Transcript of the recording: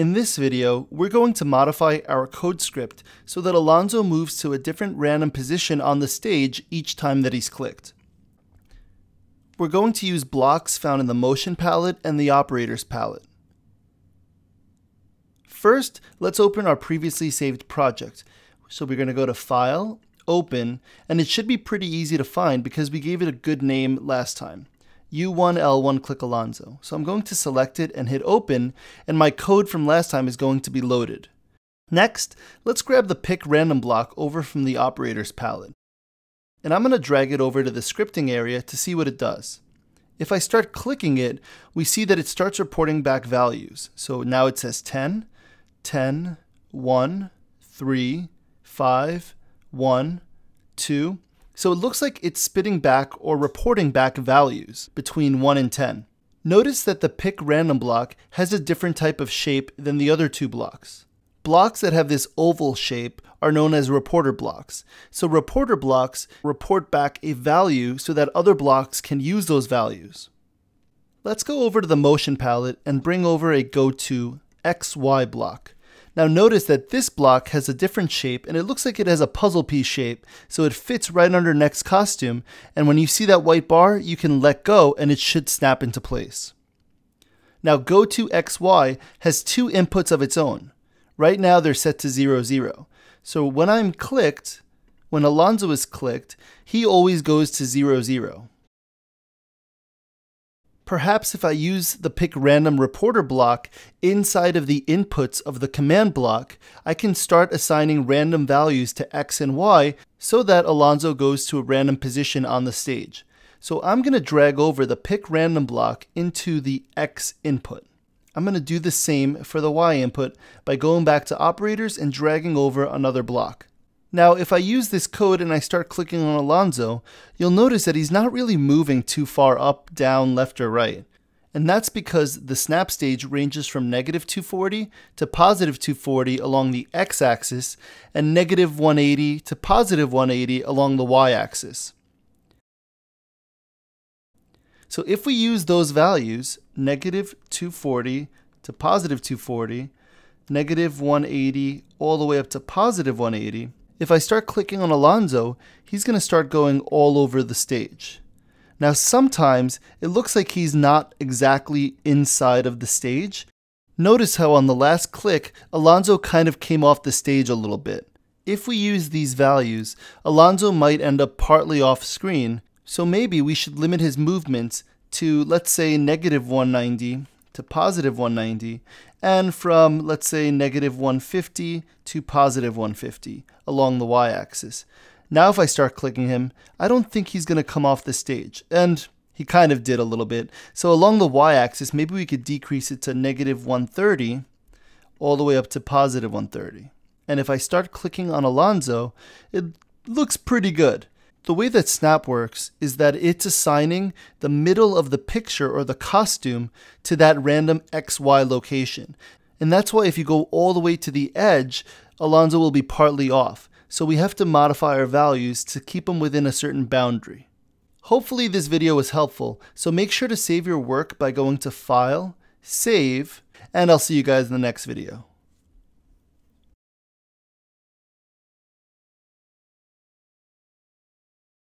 In this video, we're going to modify our code script so that Alonzo moves to a different random position on the stage each time that he's clicked. We're going to use blocks found in the motion palette and the operators palette. First, let's open our previously saved project. So we're going to go to File, Open, and it should be pretty easy to find because we gave it a good name last time. U1L1 click Alonzo. So I'm going to select it and hit open, and my code from last time is going to be loaded. Next, let's grab the pick random block over from the operators palette. And I'm going to drag it over to the scripting area to see what it does. If I start clicking it, we see that it starts reporting back values. So now it says 10, 10, 1, 3, 5, 1, 2, so it looks like it's spitting back or reporting back values between 1 and 10. Notice that the pick random block has a different type of shape than the other two blocks. Blocks that have this oval shape are known as reporter blocks. So reporter blocks report back a value so that other blocks can use those values. Let's go over to the motion palette and bring over a go-to XY block. Now notice that this block has a different shape and it looks like it has a puzzle piece shape, so it fits right under next costume, and when you see that white bar, you can let go and it should snap into place. Now go to XY has two inputs of its own. Right now they're set to 0, 0. So when I'm clicked, when Alonzo is clicked, he always goes to 0, 0. Perhaps if I use the pick random reporter block inside of the inputs of the command block, I can start assigning random values to X and Y so that Alonzo goes to a random position on the stage. So I'm going to drag over the pick random block into the X input. I'm going to do the same for the Y input by going back to operators and dragging over another block. Now, if I use this code and I start clicking on Alonzo, you'll notice that he's not really moving too far up, down, left, or right. And that's because the snap stage ranges from negative 240 to positive 240 along the x-axis and negative 180 to positive 180 along the y-axis. So if we use those values, negative 240 to positive 240, negative 180 all the way up to positive 180, if I start clicking on Alonzo, he's going to start going all over the stage. Now sometimes it looks like he's not exactly inside of the stage. Notice how on the last click, Alonzo kind of came off the stage a little bit. If we use these values, Alonzo might end up partly off screen, so maybe we should limit his movements to let's say negative 190 to positive 190 and from, let's say, negative 150 to positive 150 along the y-axis. Now if I start clicking him, I don't think he's going to come off the stage. And he kind of did a little bit. So along the y-axis, maybe we could decrease it to negative 130 all the way up to positive 130. And if I start clicking on Alonzo, it looks pretty good. The way that Snap works is that it's assigning the middle of the picture or the costume to that random XY location. And that's why if you go all the way to the edge, Alonzo will be partly off. So we have to modify our values to keep them within a certain boundary. Hopefully this video was helpful, so make sure to save your work by going to File, Save, and I'll see you guys in the next video.